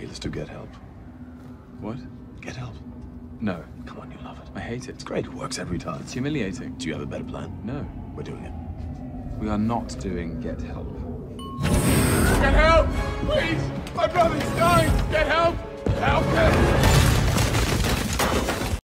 Hey, let's do get help. What? Get help. No. Come on, you love it. I hate it. It's great. It works every time. It's humiliating. Do you have a better plan? No. We're doing it. We are not doing Get Help. Get help! Please! My brother's dying!